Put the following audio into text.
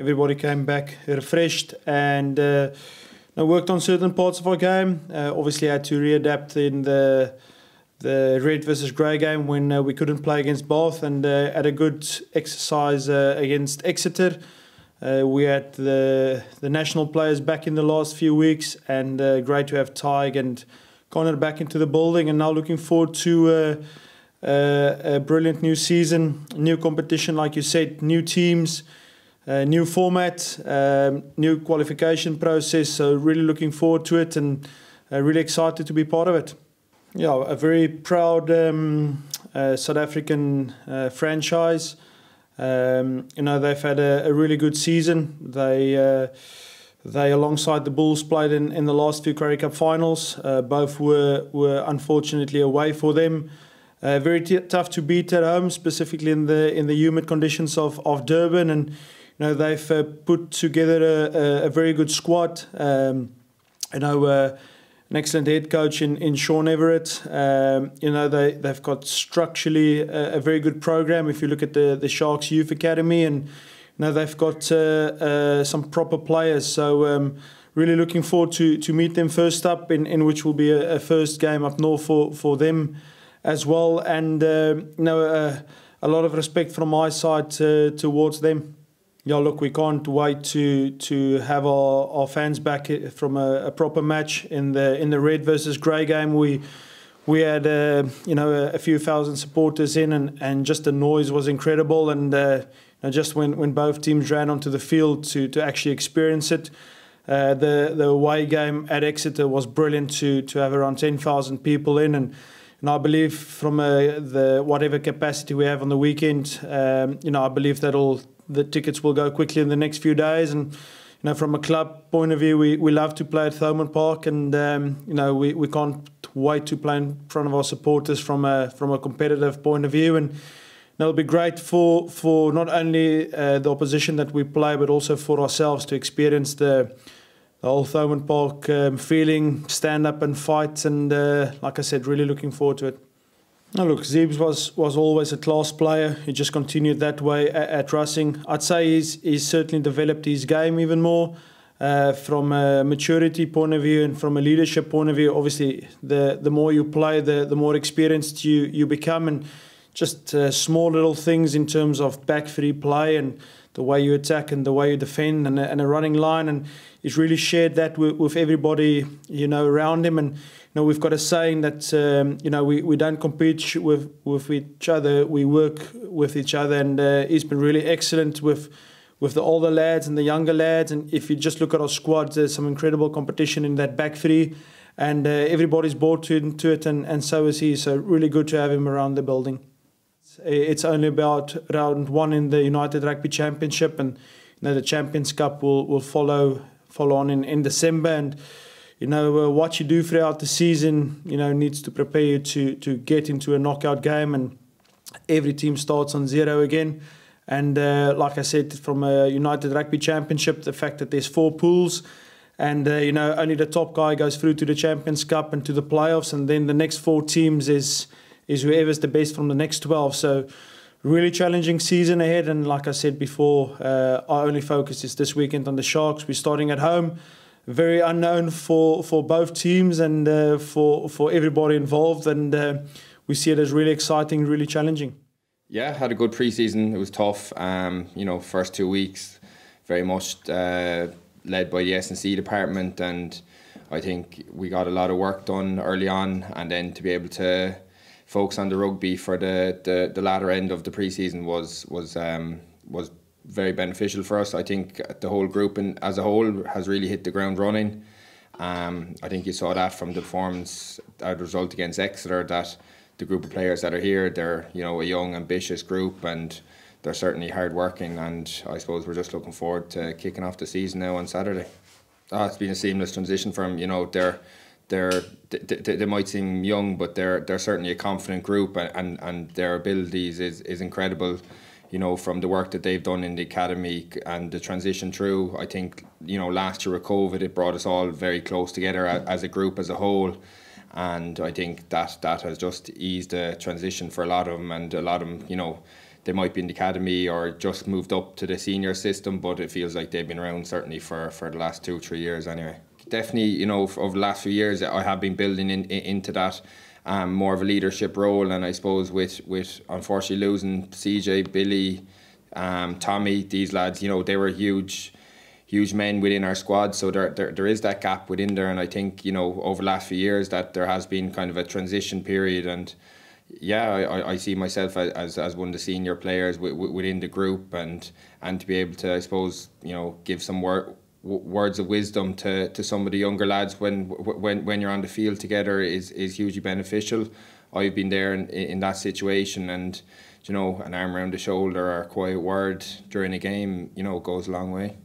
everybody came back refreshed and uh, worked on certain parts of our game. Uh, obviously, had to readapt in the the red versus grey game when uh, we couldn't play against Bath, and uh, had a good exercise uh, against Exeter. Uh, we had the the national players back in the last few weeks, and uh, great to have Tadhg and Conor back into the building. And now looking forward to a brilliant new season, new competition, like you said, new teams, uh, new format, um, new qualification process. So really looking forward to it, and uh, really excited to be part of it. Yeah, a very proud um, uh, South African uh, franchise. Um, you know they've had a, a really good season. They uh, they alongside the Bulls played in, in the last few Currie Cup finals. Uh, both were were unfortunately away for them. Very tough to beat at home, specifically in the in the humid conditions of, of Durban, and you know they've uh, put together a, a, very good squad. Um, you know uh, an excellent head coach in, in Sean Everitt. Um, you know, they, they've got structurally a, a, very good program. If you look at the, the Sharks Youth Academy, and you know, they've got uh, uh, some proper players. So, um, really looking forward to, to meet them first up, in, in which will be a, a first game up north for, for them as well. And, uh, you know, uh, a lot of respect from my side towards them yeah, look, we can't wait to to have our, our fans back from a, a proper match in the in the red versus grey game. We we had uh, you know a, a, few thousand supporters in, and, and just the noise was incredible. And uh, you know, just when, when both teams ran onto the field to to actually experience it. Uh, the the away game at Exeter was brilliant to to have around ten thousand people in, and and I believe from uh, the whatever capacity we have on the weekend, um, you know, I believe that'll the tickets will go quickly in the next few days. And you know, from a club point of view, we, we love to play at Thomond Park, and um, you know, we, we can't wait to play in front of our supporters from a from a competitive point of view. And it'll be great for for not only uh, the opposition that we play, but also for ourselves to experience the the whole Thomond Park um, feeling, stand up and fight, and uh, like I said, really looking forward to it. Look, Zeebs was, was always a class player. He just continued that way at, at Racing. I'd say he's, he's certainly developed his game even more uh, from a maturity point of view and from a leadership point of view. Obviously, the, the more you play, the, the more experienced you, you become. And just uh, small little things in terms of back three play and the way you attack and the way you defend and a, and a running line. And he's really shared that with, with everybody, you know, around him. And you know, we've got a saying that um, you know we, we don't compete with with each other, we work with each other, and uh, he's been really excellent with with the older lads and the younger lads. And if you just look at our squad, there's some incredible competition in that back three, and uh, everybody's bought into it, and, and so is he. So really good to have him around the building. It's only about round one in the United Rugby Championship, and you know, the Champions Cup will, will follow follow on in, in December and you know, uh, what you do throughout the season, you know, needs to prepare you to to get into a knockout game, and every team starts on zero again. And uh, like I said, from a United Rugby Championship, the fact that there's four pools, and uh, you know, only the top guy goes through to the Champions Cup and to the playoffs, and then the next four teams is is whoever's the best from the next twelve. So. Really challenging season ahead, and like I said before, uh, our only focus is this weekend on the Sharks. We're starting at home very unknown for, for both teams and uh, for, for everybody involved. And uh, we see it as really exciting, really challenging. Yeah, had a good preseason. It was tough. Um, you know, first two weeks, very much uh, led by the S and C department, and I think we got a lot of work done early on, and then to be able to focus on the rugby for the the, the latter end of the preseason was was um, was very beneficial for us. I think the whole group and as a whole has really hit the ground running. Um, I think you saw that from the performance, uh, result against Exeter, that the group of players that are here, they're you know a young, ambitious group, and they're certainly hard working. And I suppose we're just looking forward to kicking off the season now on Saturday. Oh, it's been a seamless transition from you know they're they're they, they might seem young, but they're they're certainly a confident group, and and their abilities is is incredible you know, from the work that they've done in the academy and the transition through. I think, you know, last year with COVID, it brought us all very close together as a group as a whole. And I think that that has just eased the transition for a lot of them. And a lot of them, you know, they might be in the academy or just moved up to the senior system, but it feels like they've been around certainly for, for the last two, three years anyway. Definitely, you know, over the last few years, I have been building in, in into that um, more of a leadership role, and I suppose with with unfortunately losing CJ, Billy, um, Tommy, these lads, you know, they were huge huge men within our squad. So there, there, there is that gap within there. And I think, you know, over the last few years that there has been kind of a transition period. And yeah, I, I see myself as, as one of the senior players within the group and, and to be able to, I suppose, you know, give some word, words of wisdom to, to some of the younger lads when, when, when you're on the field together is, is hugely beneficial. I've been there in, in that situation and, you know, an arm around the shoulder or a quiet word during a game, you know, goes a long way.